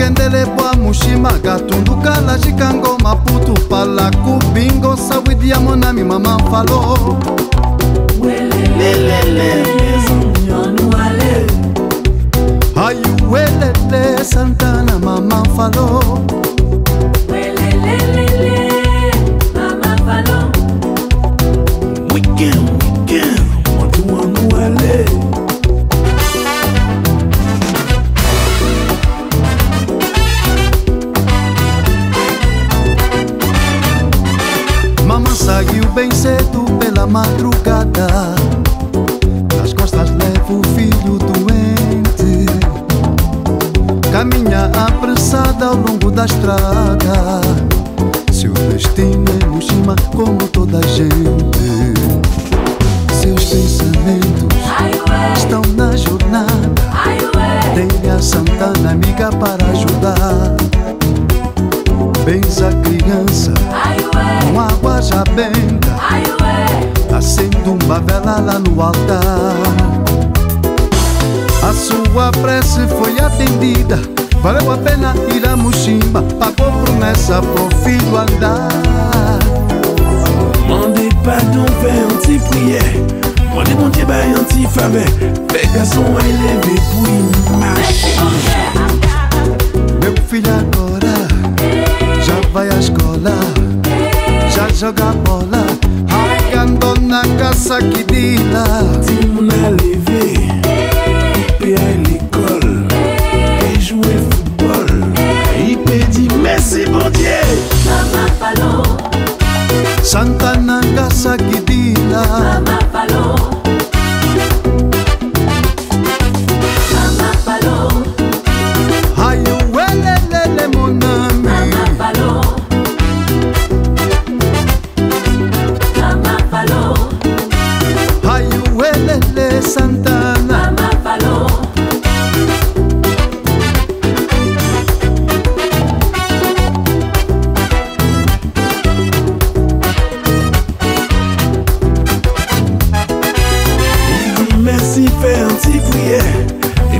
ngendele bwa mushima gatunduka lajikango maputu pala kubingo sawidi ya monami mama mfalo. Ayu welele santana mama mfalo. Bem cedo pela madrugada. Nas costas leva o filho doente. Caminha apressada ao longo da estrada. Seu destino é Mushima, como toda a gente. Seus pensamentos estão na jornada. Tem a Santana amiga para ajudar. Benza criança água já benta. Acendo uma vela lá no altar. A sua prece foi atendida. Valeu a pena ir a Mushimba. Pagou promessa pro filho andar. Mandez pardon, fais un petit prière. Mandez mon Dieu, bah, un petit faveur. Fais garçon élevé pour y marcher. Meu filho agora já vai à escola, joga bola. Arengando na casa ki dila. Ti moun aleve Ipe a l'ekol E jwe futbol e Ipe di mesi bondye Mama palo Santa na casa ki dila. Mama palo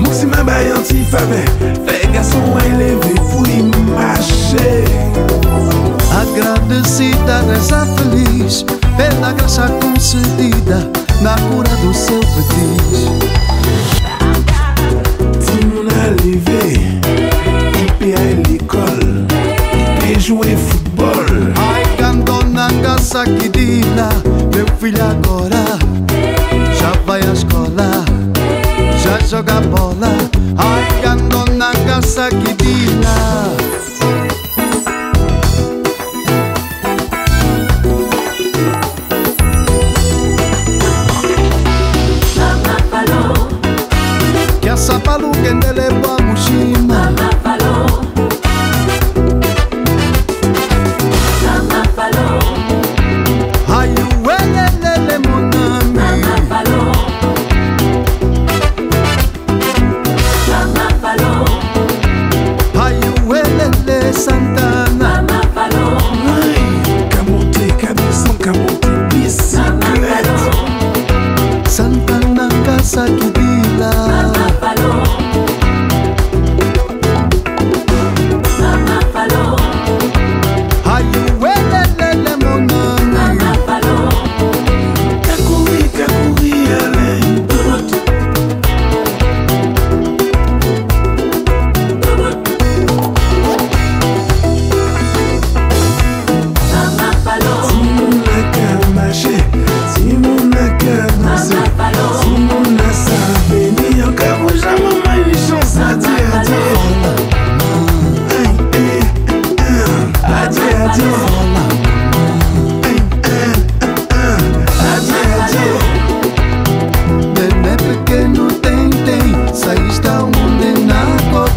moi, c'est ma petit faveur. Fais garçon élevé pour y marcher. Agradecida, reza feliz pela graça concedida na cura do seu petis. Si mon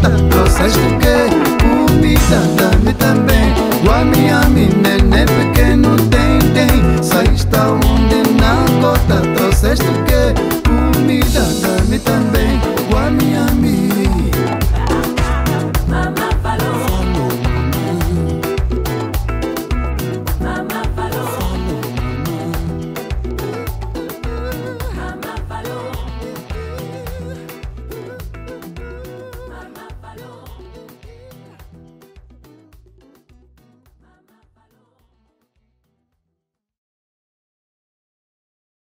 comida, vocês de quê? Comida, dá-me também.